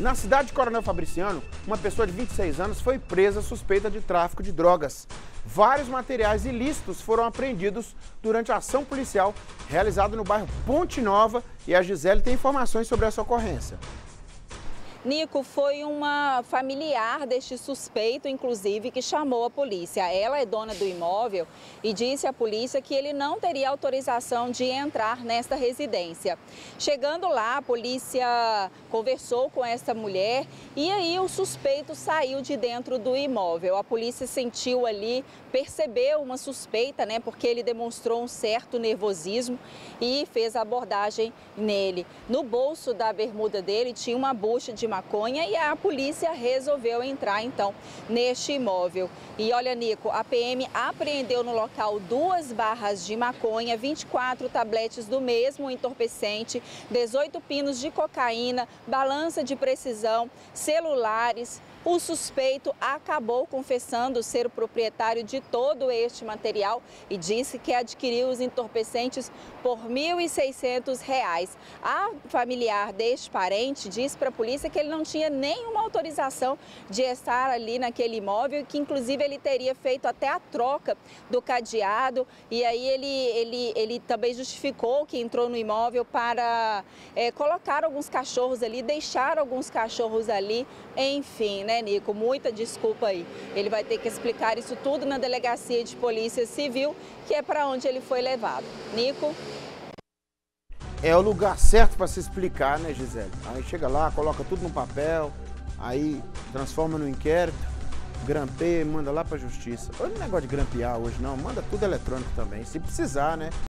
Na cidade de Coronel Fabriciano, uma pessoa de 26 anos foi presa suspeita de tráfico de drogas. Vários materiais ilícitos foram apreendidos durante a ação policial realizada no bairro Ponte Nova e a Gisele tem informações sobre essa ocorrência. Nico foi uma familiar deste suspeito, inclusive, que chamou a polícia. Ela é dona do imóvel e disse à polícia que ele não teria autorização de entrar nesta residência. Chegando lá, a polícia conversou com essa mulher e aí o suspeito saiu de dentro do imóvel. A polícia sentiu ali, percebeu uma suspeita, né, porque ele demonstrou um certo nervosismo e fez a abordagem nele. No bolso da bermuda dele tinha uma bucha de maconha e a polícia resolveu entrar então neste imóvel. E olha, Nico, a PM apreendeu no local duas barras de maconha, 24 tabletes do mesmo entorpecente, 18 pinos de cocaína, balança de precisão, celulares, o suspeito acabou confessando ser o proprietário de todo este material e disse que adquiriu os entorpecentes por R$ 1.600. A familiar deste parente disse para a polícia que ele não tinha nenhuma autorização de estar ali naquele imóvel que inclusive ele teria feito até a troca do cadeado e aí ele, ele, ele também justificou que entrou no imóvel para é, colocar alguns cachorros ali, deixar alguns cachorros ali, enfim, né, Nico? Muita desculpa aí. Ele vai ter que explicar isso tudo na delegacia de polícia civil, que é para onde ele foi levado. Nico? É o lugar certo para se explicar, né, Gisele? Aí chega lá, coloca tudo no papel, aí transforma no inquérito, grampeia e manda lá para a justiça. Não é negócio de grampear hoje, não. Manda tudo eletrônico também, se precisar, né?